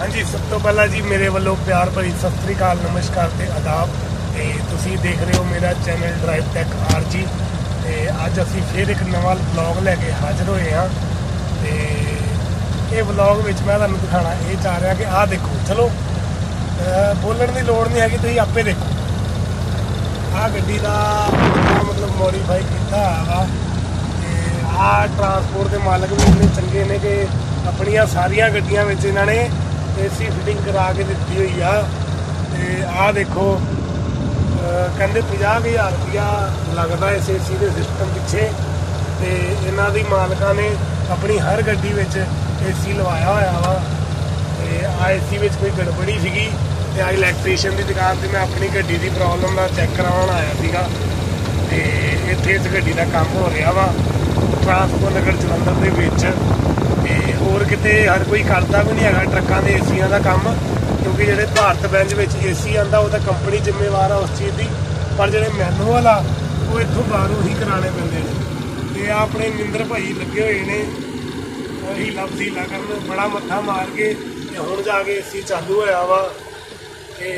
ਹਾਂਜੀ, ਸਭ ਤੋਂ ਪਹਿਲਾਂ ਜੀ ਮੇਰੇ ਵੱਲੋਂ ਪਿਆਰ ਭਰੀ ਸਤਿ ਸ੍ਰੀ ਅਕਾਲ, ਨਮਸਕਾਰ ਤੇ ਆਦਾਬ। ਤੇ ਤੁਸੀਂ ਦੇਖ ਰਹੇ ਹੋ ਮੇਰਾ ਚੈਨਲ ਡਰਾਈਵ ਟੈਕ ਆਰਜੀ ਤੇ ਅੱਜ ਅਸੀਂ ਫਿਰ ਇੱਕ ਨਵਾਂ ਵਲੌਗ ਲੈ ਕੇ ਹਾਜ਼ਰ ਹੋਏ ਹਾਂ। ਤੇ ਇਹ ਵਲੌਗ ਵਿੱਚ ਮੈਂ ਤੁਹਾਨੂੰ ਦਿਖਾਣਾ ਇਹ ਚਾਹ ਰਿਹਾ ਕਿ ਆਹ ਦੇਖੋ, ਚਲੋ ਬੋਲਣ ਦੀ ਲੋੜ ਨਹੀਂ ਹੈਗੀ, ਤੁਸੀਂ ਆਪੇ ਦੇਖੋ। ਆਹ ਗੱਡੀ ਦਾ ਮਤਲਬ ਮੋਡੀਫਾਈ ਕੀਤਾ ਹੋਇਆ ਵਾ। ਤੇ ਆਹ ਟਰਾਂਸਪੋਰਟ ਦੇ ਮਾਲਕ ਵੀ ਇੰਨੇ ਚੰਗੇ ਨੇ ਕਿ ਆਪਣੀਆਂ ਸਾਰੀਆਂ ਗੱਡੀਆਂ ਵਿੱਚ ਇਹਨਾਂ ਨੇ ਏਸੀ ਫਿਟਿੰਗ ਕਰਾ ਕੇ ਦਿੱਤੀ ਹੋਈ ਆ। ਤੇ ਆਹ ਦੇਖੋ, ਅਹ ਕਹਿੰਦੇ 50000 ਰੁਪਇਆ ਲੱਗਦਾ ਇਸ ਏਸੀ ਦੇ ਸਿਸਟਮ ਪਿੱਛੇ। ਤੇ ਇਹਨਾਂ ਦੀ ਮਾਲਕਾਂ ਨੇ ਆਪਣੀ ਹਰ ਗੱਡੀ ਵਿੱਚ ਏਸੀ ਲਵਾਇਆ ਹੋਇਆ ਵਾ। ਤੇ ਆ ਏਸੀ ਵਿੱਚ ਕੋਈ ਗੜਬੜੀ ਸੀਗੀ ਤੇ ਆ ਇਲੈਕਟ੍ਰੀਸ਼ੀਅਨ ਦੀ ਦੁਕਾਨ ਤੇ ਮੈਂ ਆਪਣੀ ਗੱਡੀ ਦੀ ਪ੍ਰੋਬਲਮ ਦਾ ਚੈੱਕ ਕਰਾਉਣ ਆਇਆ ਸੀਗਾ। ਤੇ ਇੱਥੇ ਇਸ ਗੱਡੀ ਦਾ ਕੰਮ ਹੋ ਰਿਹਾ ਵਾ। ਟਰਾਂਸਪੋਰਟ ਨਗਰ ਜਲੰਧਰ ਦੇ ਵਿੱਚ ਕਿਤੇ ਹਰ ਕੋਈ ਕਰਦਾ ਵੀ ਨਹੀਂ ਹੈਗਾ ਟਰੱਕਾਂ ਦੇ ਏਸੀਆਂ ਦਾ ਕੰਮ, ਕਿਉਂਕਿ ਜਿਹੜੇ ਭਾਰਤ ਬੈਂਚ ਵਿੱਚ ਏਸੀ ਆਂਦਾ ਉਹ ਤਾਂ ਕੰਪਨੀ ਜ਼ਿੰਮੇਵਾਰ ਆ ਉਸ ਚੀਜ਼ ਦੀ, ਪਰ ਜਿਹੜੇ ਮੈਨੂਅਲ ਆ, ਉਹ ਇੱਥੋਂ ਬਾਹਰੋਂ ਹੀ ਕਰਾਣੇ ਪੈਂਦੇ ਨੇ। ਤੇ ਆਹ ਆਪਣੇ ਨਿੰਦਰ ਭਾਈ ਲੱਗੇ ਹੋਏ ਨੇ, ਉਹੀ ਲਫ਼ਜ਼ੀਲਾ ਕਰਨ, ਬੜਾ ਮੱਥਾ ਮਾਰ ਕੇ, ਤੇ ਹੁਣ ਜਾ ਕੇ ਏਸੀ ਚਾਲੂ ਹੋਇਆ ਵਾ, ਤੇ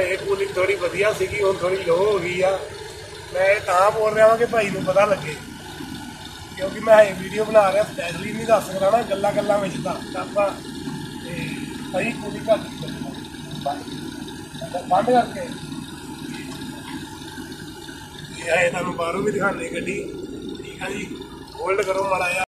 ਇਹ ਕੂਲਿੰਗ ਥੋੜੀ ਵਧੀਆ ਸੀਗੀ, ਹੁਣ ਥੋੜੀ ਲੋ ਹੋ ਗਈ ਆ। ਮੈਂ ਇਹ ਤਾਂ ਬੋਲ ਰਿਹਾ ਵਾਂ ਕਿ ਭਾਈ ਨੂੰ ਪਤਾ ਲੱਗੇ। ਕਿਉਂਕਿ ਮੈਂ ਇਹ ਵੀਡੀਓ ਬਣਾ ਰਿਹਾ ਸਪੈਸ਼ਲੀ ਨਹੀਂ ਦੱਸ ਸਕਦਾ ਨਾ, ਗੱਲਾਂ ਗੱਲਾਂ ਵਿੱਚ ਦੱਸ ਆਪਾਂ, ਤੇ ਭਾਈ ਕੂਲਿੰਗ ਘੱਟ ਹੀ ਕਰਨੀ ਬੰਦ ਕਰਕੇ। ਇਹ ਹੈ ਤੁਹਾਨੂੰ ਬਾਹਰੋਂ ਵੀ ਦਿਖਾਣੇ ਗੱਡੀ। ਠੀਕ ਆ ਜੀ। ਹੋਲਡ ਕਰੋ ਮਾੜਾ ਜਿਹਾ।